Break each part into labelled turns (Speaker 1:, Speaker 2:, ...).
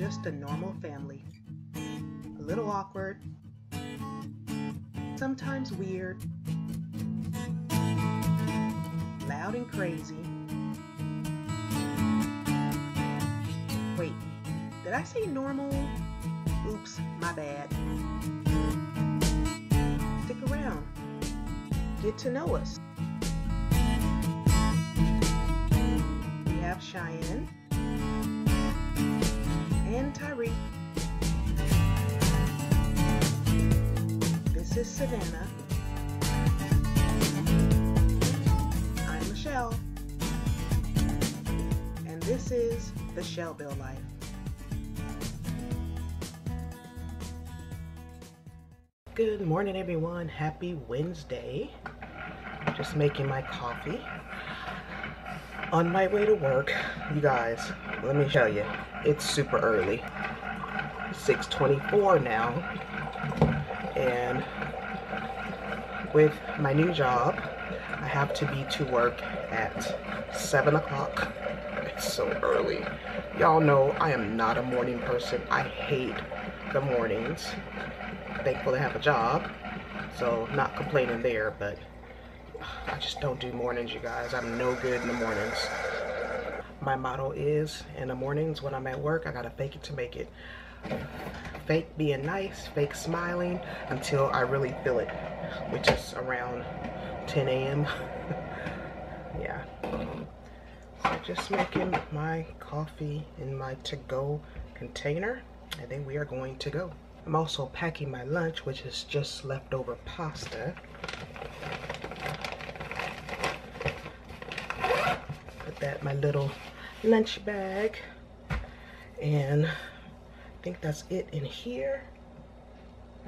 Speaker 1: just a normal family. A little awkward, sometimes weird, loud and crazy. Wait, did I say normal? Oops, my bad. Stick around. Get to know us. We have Cheyenne and Tyree. This is Savannah. I'm Michelle. And this is the ChelleBelle Life. Good morning, everyone. Happy Wednesday. Just making my coffee. On my way to work, you guys, let me show you, it's super early. 6.24 now. And with my new job, I have to be to work at 7 o'clock. It's so early. Y'all know I am not a morning person. I hate the mornings thankful to have a job. So not complaining there, but I just don't do mornings, you guys. I'm no good in the mornings. My motto is, in the mornings when I'm at work, I gotta fake it to make it. Fake being nice, fake smiling, until I really feel it, which is around 10 a.m. yeah. So just making my coffee in my to-go container, and then we are going to go. I'm also packing my lunch, which is just leftover pasta. Put that my little lunch bag. And I think that's it in here.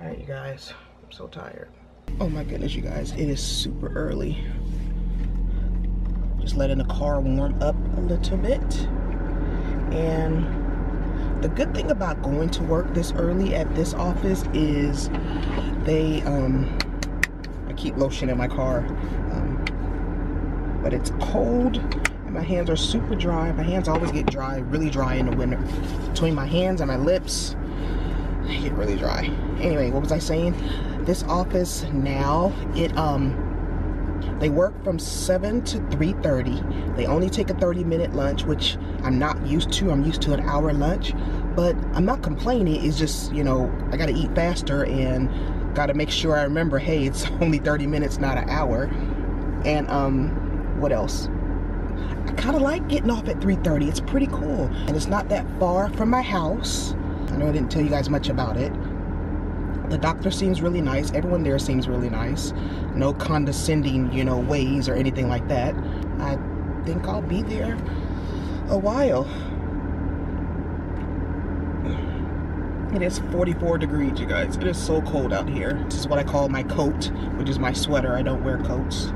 Speaker 1: All right, you guys, I'm so tired. Oh my goodness, you guys, it is super early. Just letting the car warm up a little bit. And the good thing about going to work this early at this office is they, um, I keep lotion in my car, um, but it's cold my hands are super dry. My hands always get dry, really dry in the winter. Between my hands and my lips, they get really dry. Anyway, what was I saying? This office now, it, um, they work from 7 to 3.30. They only take a 30 minute lunch, which I'm not used to. I'm used to an hour lunch, but I'm not complaining. It's just, you know, I gotta eat faster and gotta make sure I remember, hey, it's only 30 minutes, not an hour. And um, what else? I kind of like getting off at 3.30. It's pretty cool. And it's not that far from my house. I know I didn't tell you guys much about it. The doctor seems really nice. Everyone there seems really nice. No condescending, you know, ways or anything like that. I think I'll be there a while. It is 44 degrees, you guys. It is so cold out here. This is what I call my coat, which is my sweater. I don't wear coats.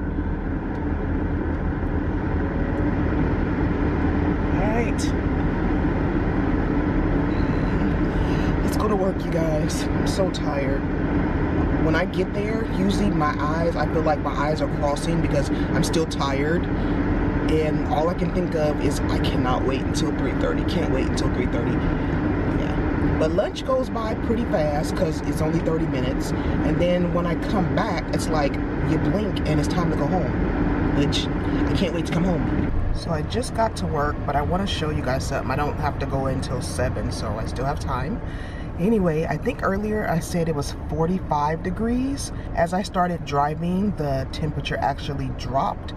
Speaker 1: All Let's go to work, you guys. I'm so tired. When I get there, usually my eyes, I feel like my eyes are crossing because I'm still tired. And all I can think of is I cannot wait until 3.30. Can't wait until 3.30. But lunch goes by pretty fast because it's only 30 minutes. And then when I come back, it's like you blink and it's time to go home. Which I can't wait to come home. So I just got to work, but I want to show you guys something. I don't have to go until 7, so I still have time. Anyway, I think earlier I said it was 45 degrees. As I started driving, the temperature actually dropped.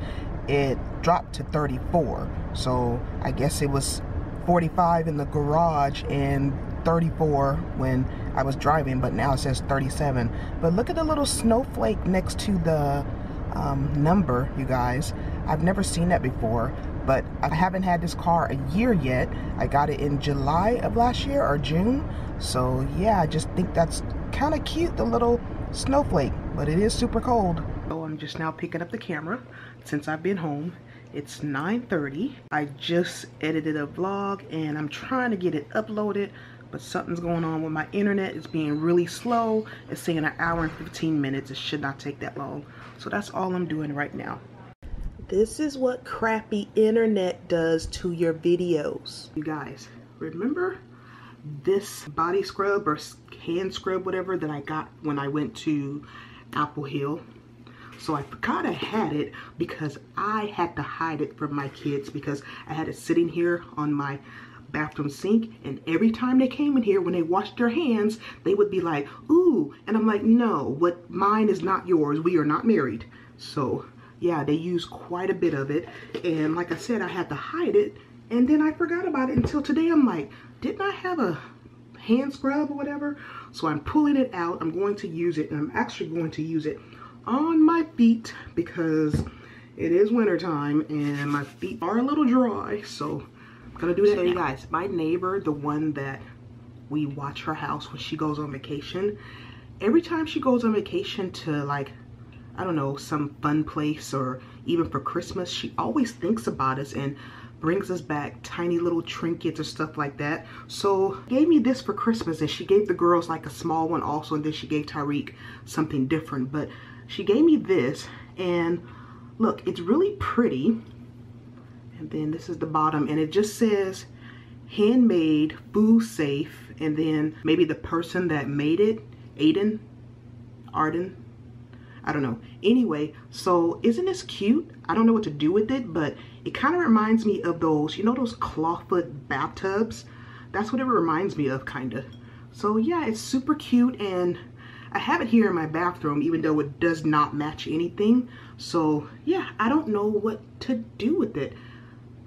Speaker 1: It dropped to 34. So I guess it was 45 in the garage and 34 when I was driving, but now it says 37. But look at the little snowflake next to the um, number, you guys. I've never seen that before, but I haven't had this car a year yet. I got it in July of last year or June. So yeah, I just think that's kind of cute, the little snowflake, but it is super cold. So I'm just now picking up the camera since I've been home. It's 9.30. I just edited a vlog and I'm trying to get it uploaded, but something's going on with my internet. It's being really slow. It's saying an hour and 15 minutes. It should not take that long. So that's all I'm doing right now. This is what crappy internet does to your videos. You guys, remember this body scrub or hand scrub, whatever, that I got when I went to Apple Hill. So I forgot I had it because I had to hide it from my kids because I had it sitting here on my bathroom sink and every time they came in here when they washed their hands they would be like ooh and I'm like no what mine is not yours we are not married so yeah they use quite a bit of it. And like I said I had to hide it. And then I forgot about it until today. I'm like didn't I have a hand scrub or whatever? So I'm pulling it out. I'm going to use it. And I'm actually going to use it on my feet because it is winter time and my feet are a little dry. So I'm gonna do that so you guys my neighbor the one that we watch her house when she goes on vacation every time she goes on vacation to like I don't know some fun place or even for Christmas she always thinks about us and brings us back tiny little trinkets or stuff like that. So gave me this for Christmas and she gave the girls like a small one also and then she gave Tyrique something different. But she gave me this and look it's really pretty. And then this is the bottom and it just says handmade food safe. And then maybe the person that made it Aiden Arden I don't know. Anyway so isn't this cute? I don't know what to do with it but it kind of reminds me of those you know those clawfoot bathtubs? That's what it reminds me of kind of so yeah it's super cute and I have it here in my bathroom even though it does not match anything. So yeah I don't know what to do with it.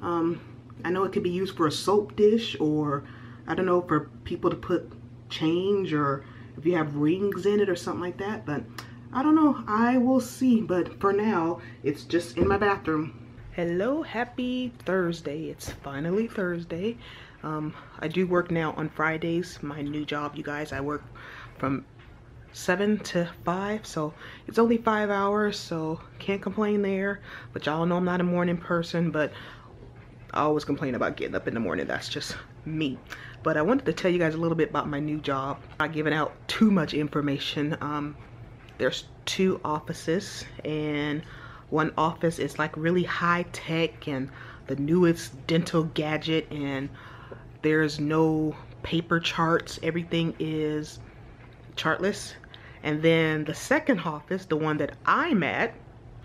Speaker 1: Um, I know it could be used for a soap dish or I don't know for people to put change or if you have rings in it or something like that but I don't know I will see but for now it's just in my bathroom hello happy Thursday it's finally Thursday um, I do work now on Fridays my new job you guys I work from 7 to 5 so it's only five hours so can't complain there but y'all know I'm not a morning person but I always complain about getting up in the morning. That's just me. But I wanted to tell you guys a little bit about my new job. Not giving out too much information. Um, there's two offices and one office is like really high tech and the newest dental gadget and there's no paper charts. Everything is chartless. And then the second office, the one that I'm at,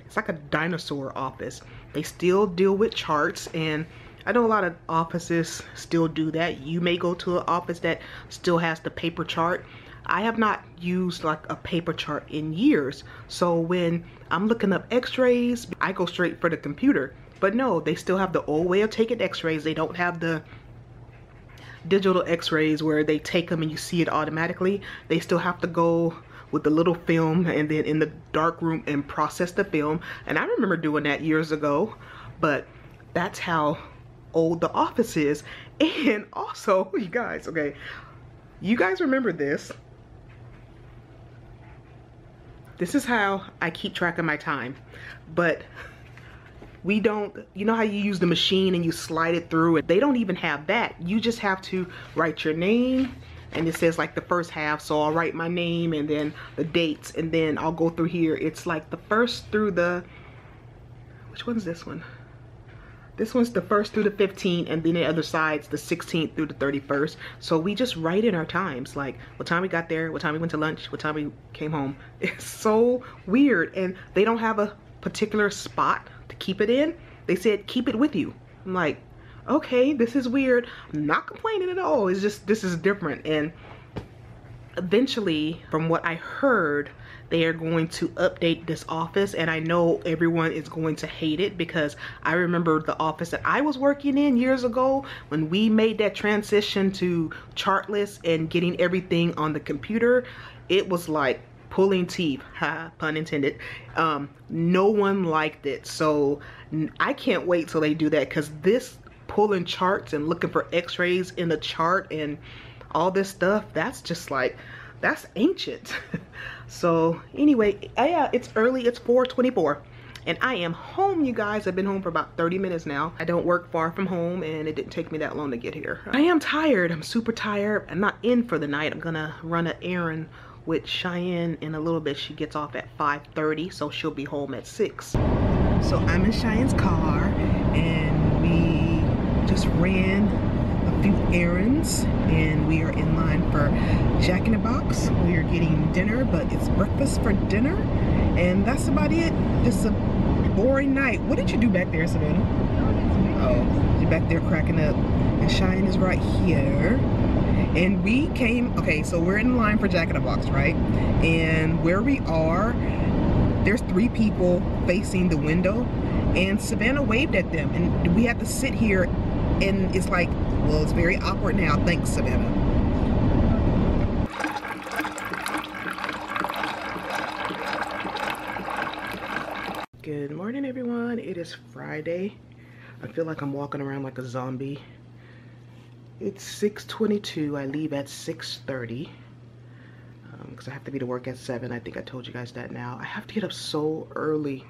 Speaker 1: it's like a dinosaur office. They still deal with charts and I know a lot of offices still do that. You may go to an office that still has the paper chart. I have not used like a paper chart in years. So when I'm looking up x-rays, I go straight for the computer. But no, they still have the old way of taking x-rays. They don't have the digital x-rays where they take them and you see it automatically. They still have to go with the little film and then in the dark room and process the film. And I remember doing that years ago, but that's how old the office is. And also, you guys, okay, you guys remember this. This is how I keep track of my time. But we don't, you know how you use the machine and you slide it through it? They don't even have that. You just have to write your name, and it says like the first half so I'll write my name and then the dates and then I'll go through here it's like the first through the which one's this one this one's the first through the 15th and then the other side's the 16th through the 31st so we just write in our times like what time we got there what time we went to lunch what time we came home it's so weird and they don't have a particular spot to keep it in they said keep it with you I'm like okay, this is weird. I'm not complaining at all. It's just, this is different. And eventually, from what I heard, they are going to update this office and I know everyone is going to hate it because I remember the office that I was working in years ago when we made that transition to chartless and getting everything on the computer. It was like pulling teeth ha pun intended. Um no one liked it. So I can't wait till they do that because this pulling charts and looking for x-rays in the chart and all this stuff that's just like that's ancient so anyway yeah it's early it's 424 and I am home you guys. I've been home for about 30 minutes now. I don't work far from home and it didn't take me that long to get here. I am tired. I'm super tired. I'm not in for the night. I'm gonna run an errand with Cheyenne in a little bit. She gets off at 5:30, so she'll be home at 6 so I'm in Cheyenne's car and we just ran few errands and we are in line for Jack in the Box. We are getting dinner, but it's breakfast for dinner. And that's about it. Just a boring night. What did you do back there, Savannah? Oh, you're back there cracking up. And Cheyenne is right here. And we came, okay, so we're in line for Jack in the Box, right? And where we are, there's three people facing the window and Savannah waved at them and we had to sit here and it's like, well, it's very awkward now. Thanks, Savannah. Good morning, everyone. It is Friday. I feel like I'm walking around like a zombie. It's 6.22. I leave at 6.30 because um, I have to be to work at 7. I think I told you guys that now. I have to get up so early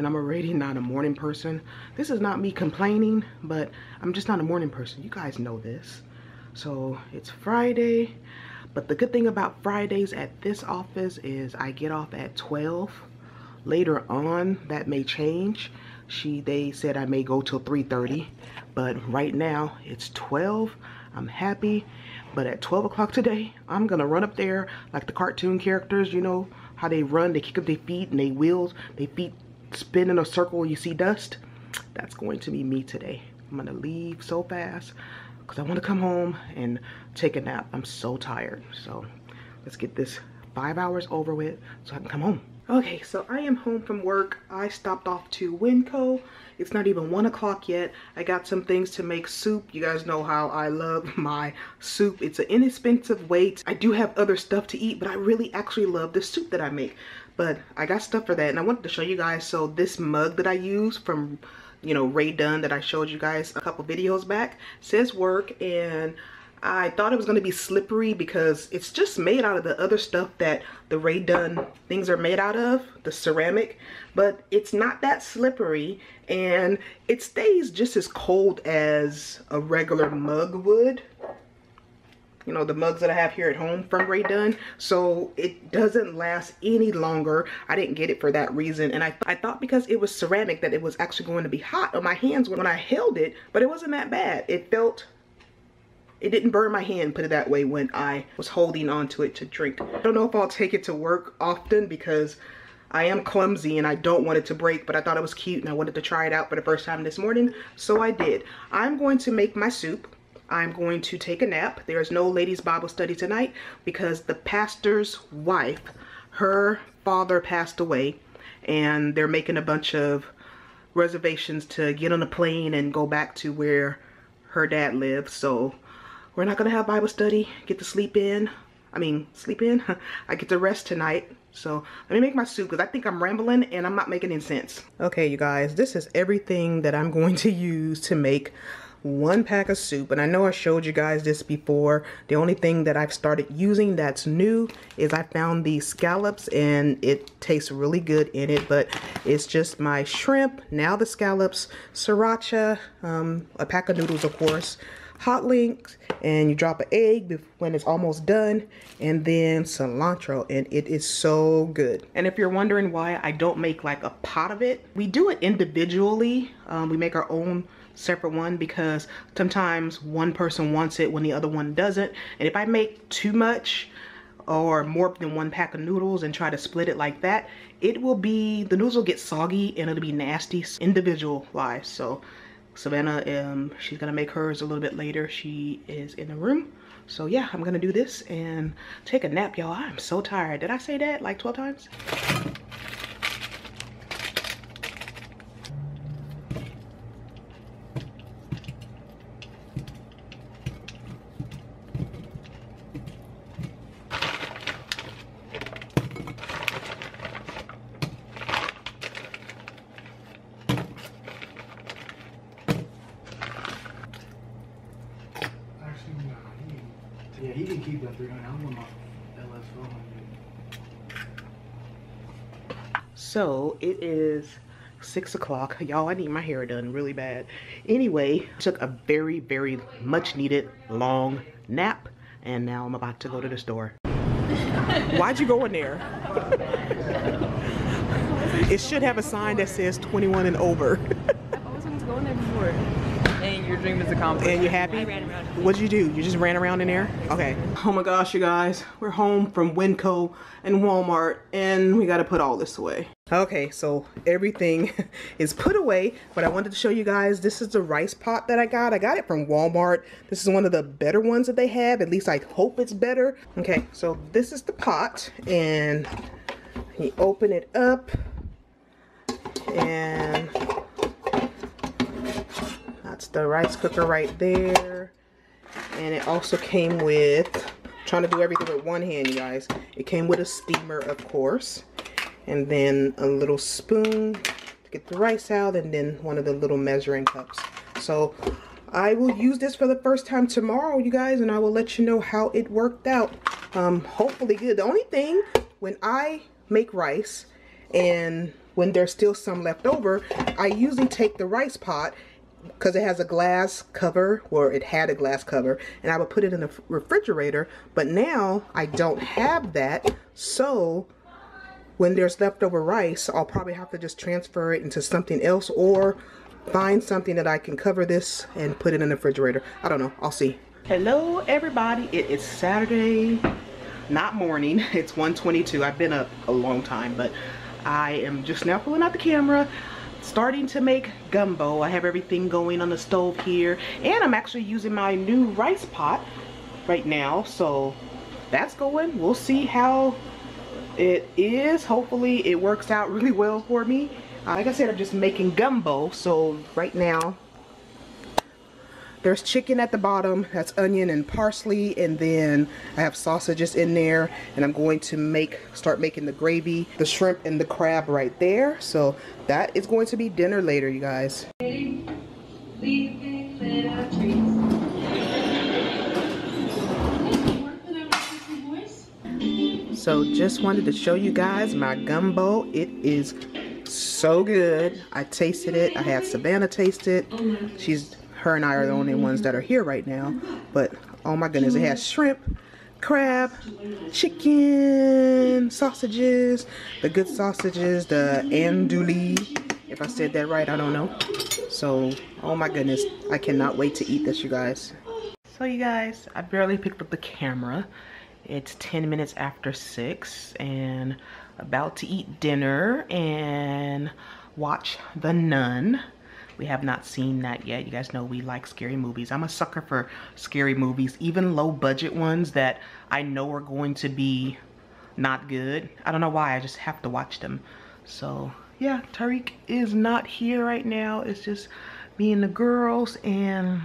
Speaker 1: and I'm already not a morning person. This is not me complaining, but I'm just not a morning person. You guys know this. So it's Friday, but the good thing about Fridays at this office is I get off at 12. Later on, that may change. She, they said I may go till 3.30, but right now it's 12. I'm happy, but at 12 o'clock today, I'm gonna run up there like the cartoon characters, you know, how they run, they kick up their feet and they wheels, they feet spin in a circle you see dust? That's going to be me today. I'm gonna leave so fast because i want to come home and take a nap. I'm so tired. So let's get this five hours over with so i can come home. Okay so i am home from work. I stopped off to winco it's not even one o'clock yet. I got some things to make soup. You guys know how i love my soup. It's an inexpensive weight i do have other stuff to eat but i really actually love the soup that i make but I got stuff for that and I wanted to show you guys so this mug that I use from you know Rae Dunn that I showed you guys a couple videos back says work and I thought it was going to be slippery because it's just made out of the other stuff that the Rae Dunn things are made out of, the ceramic, but it's not that slippery and it stays just as cold as a regular mug would you know the mugs that I have here at home from Rae Dunn. So it doesn't last any longer. I didn't get it for that reason. And I, th I thought because it was ceramic that it was actually going to be hot on my hands when I held it but it wasn't that bad. It felt it didn't burn my hand put it that way when I was holding onto it to drink. I don't know if I'll take it to work often because I am clumsy and I don't want it to break, but I thought it was cute and I wanted to try it out for the first time this morning, so I did. I'm going to make my soup. I'm going to take a nap. There is no ladies Bible study tonight because the pastor's wife, her father passed away and they're making a bunch of reservations to get on a plane and go back to where her dad lives. So we're not gonna have Bible study, get to sleep in. I mean, sleep in. I get to rest tonight. So let me make my soup because I think I'm rambling and I'm not making any sense. Okay, you guys, this is everything that I'm going to use to make one pack of soup and I know I showed you guys this before. The only thing that I've started using that's new is I found these scallops and it tastes really good in it but it's just my shrimp now the scallops sriracha um, a pack of noodles of course hot links and you drop an egg when it's almost done and then cilantro and it is so good. And if you're wondering why I don't make like a pot of it we do it individually. Um, we make our own separate one because sometimes one person wants it when the other one doesn't. And if I make too much or more than one pack of noodles and try to split it like that, it will be, the noodles will get soggy and it'll be nasty individual wise. So Savannah, um, she's gonna make hers a little bit later. She is in the room. So yeah, I'm gonna do this and take a nap, y'all. I'm so tired. Did I say that like 12 times?
Speaker 2: Yeah, he can keep that 300. I'm on my LS 400.
Speaker 1: So it is six o'clock. Y'all, I need my hair done really bad. Anyway, took a very, very much needed long nap and now I'm about to go to the store. Why'd you go in there? it should have a sign that says 21 and over.
Speaker 3: I always wanted to go in there before. And you're dream is accomplished.
Speaker 1: And you happy?
Speaker 4: I ran around.
Speaker 1: What'd you do? You just ran around in there? Okay. Oh my gosh, you guys. We're home from Winco and Walmart and we gotta put all this away. Okay, so everything is put away, but I wanted to show you guys, this is the rice pot that I got. I got it from Walmart. This is one of the better ones that they have. At least I hope it's better. Okay, so this is the pot and you open it up and that's the rice cooker right there. And it also came with, trying to do everything with one hand, you guys. It came with a steamer, of course. And then a little spoon to get the rice out. And then one of the little measuring cups. So I will use this for the first time tomorrow, you guys. And I will let you know how it worked out. Um, hopefully good. The only thing, when I make rice and when there's still some left over, I usually take the rice pot because it has a glass cover or it had a glass cover and I would put it in the refrigerator but now I don't have that. So when there's leftover rice I'll probably have to just transfer it into something else or find something that I can cover this and put it in the refrigerator. I don't know. I'll see. Hello everybody. It is Saturday not morning. It's 122 I've been up a long time but I am just now pulling out the camera starting to make gumbo. I have everything going on the stove here and I'm actually using my new rice pot right now so that's going. We'll see how it is. Hopefully it works out really well for me. Uh, like I said, I'm just making gumbo so right now there's chicken at the bottom, that's onion and parsley, and then I have sausages in there, and I'm going to make, start making the gravy, the shrimp and the crab right there. So that is going to be dinner later, you guys. So just wanted to show you guys my gumbo. It is so good. I tasted it. I had Savannah taste it. She's her and I are the only ones that are here right now. But oh my goodness, it has shrimp, crab, chicken, sausages, the good sausages, the andouille. If I said that right, I don't know. So, oh my goodness, I cannot wait to eat this, you guys. So you guys, I barely picked up the camera. It's 10 minutes after 6 and about to eat dinner and watch The Nun we have not seen that yet. You guys know we like scary movies. I'm a sucker for scary movies, even low budget ones that I know are going to be not good. I don't know why, I just have to watch them. So yeah, Tyrique is not here right now. It's just me and the girls and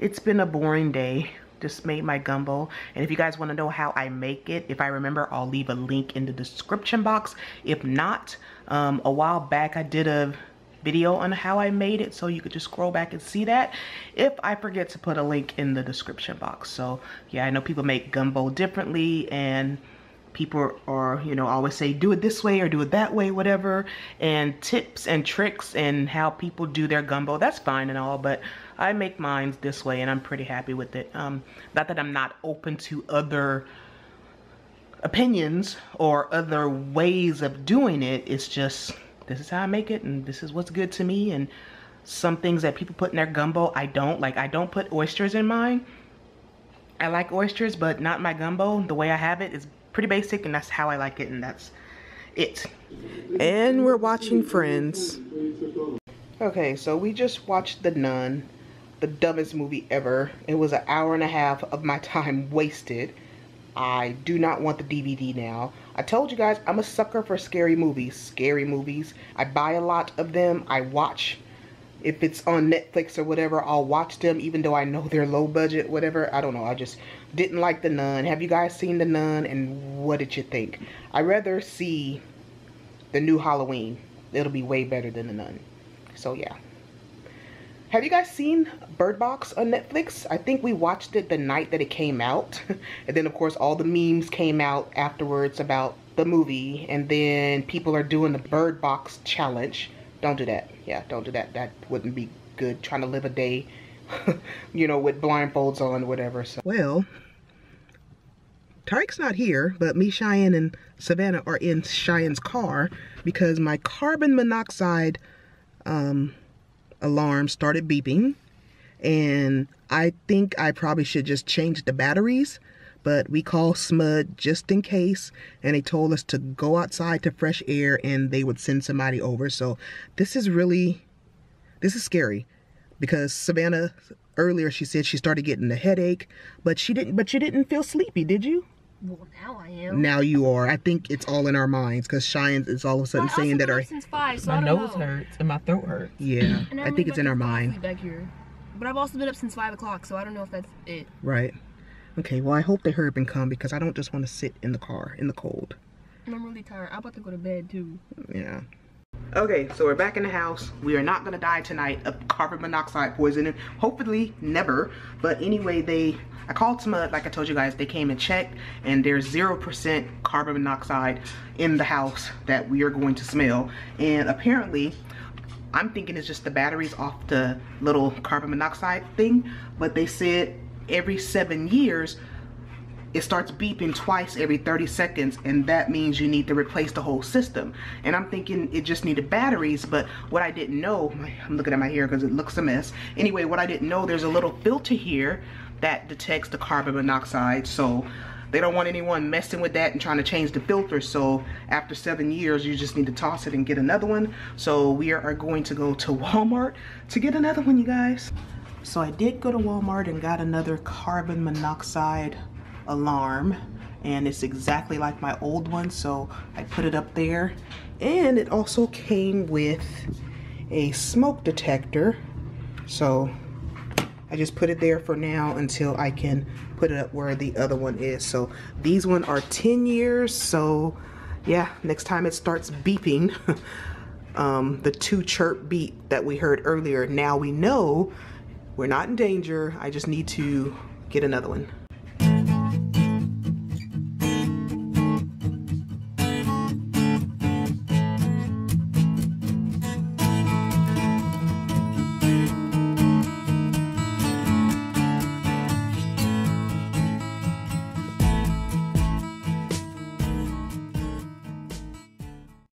Speaker 1: it's been a boring day just made my gumbo and if you guys want to know how I make it if I remember I'll leave a link in the description box if not um, a while back I did a video on how I made it so you could just scroll back and see that if I forget to put a link in the description box. So yeah, I know people make gumbo differently and people are, you know, always say do it this way or do it that way, whatever. And tips and tricks and how people do their gumbo, that's fine and all, but I make mine this way and I'm pretty happy with it. Um, not that I'm not open to other opinions or other ways of doing it, it's just this is how I make it and this is what's good to me and some things that people put in their gumbo I don't. Like I don't put oysters in mine. I like oysters but not my gumbo. The way I have it is pretty basic and that's how I like it and that's it. And we're watching Friends. Okay so we just watched The Nun the dumbest movie ever. It was an hour and a half of my time wasted I do not want the DVD now. I told you guys I'm a sucker for scary movies. Scary movies. I buy a lot of them. I watch. If it's on Netflix or whatever, I'll watch them even though I know they're low budget, whatever. I don't know. I just didn't like The Nun. Have you guys seen The Nun and what did you think? I'd rather see the new Halloween. It'll be way better than The Nun. So yeah. Have you guys seen Bird Box on Netflix? I think we watched it the night that it came out. and then of course all the memes came out afterwards about the movie. And then people are doing the Bird Box challenge. Don't do that. Yeah, don't do that. That wouldn't be good trying to live a day, you know, with blindfolds on whatever. So. Well, Tyrique's not here, but me, Cheyenne, and Savannah are in Cheyenne's car because my carbon monoxide um, alarm started beeping and I think I probably should just change the batteries. But we called SMUD just in case, and they told us to go outside to fresh air and they would send somebody over. So this is really, this is scary because Savannah earlier she said she started getting a headache, but she didn't. But you didn't feel sleepy, did you?
Speaker 3: Well, now I am.
Speaker 1: Now you are. I think it's all in our minds because Cheyenne is all of a sudden
Speaker 3: Well,
Speaker 1: saying that our
Speaker 3: since five, so
Speaker 4: My
Speaker 3: I don't
Speaker 4: nose
Speaker 3: know.
Speaker 4: hurts and my throat hurts.
Speaker 1: yeah.
Speaker 3: And
Speaker 1: I
Speaker 3: I'm
Speaker 1: think it's in our
Speaker 3: about to fall
Speaker 1: mind.
Speaker 3: Back here. But I've also been up since five o'clock, so I don't know if that's it.
Speaker 1: Right. Okay. Well, I hope they hurry up and come because I don't just want to sit in the car in the cold.
Speaker 3: And I'm really tired. I'm about to go to bed too.
Speaker 1: Yeah. Okay, so we're back in the house. We are not gonna die tonight of carbon monoxide poisoning. Hopefully never. But anyway, they I called SMUD, like I told you guys, they came and checked and there's zero percent carbon monoxide in the house that we are going to smell. And apparently I'm thinking it's just the batteries off the little carbon monoxide thing, but they said every seven years it starts beeping twice every 30 seconds and that means you need to replace the whole system. And i'm thinking it just needed batteries but what i didn't know i'm looking at my hair because it looks a mess. Anyway what i didn't know there's a little filter here that detects the carbon monoxide so they don't want anyone messing with that and trying to change the filter. So after seven years you just need to toss it and get another one. So we are going to go to walmart to get another one you guys. So i did go to walmart and got another carbon monoxide alarm and it's exactly like my old one so I put it up there. And it also came with a smoke detector so I just put it there for now until I can put it up where the other one is. So these one are 10 years so yeah next time it starts beeping um, the two chirp beep that we heard earlier. Now we know we're not in danger I just need to get another one